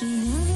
Tonight.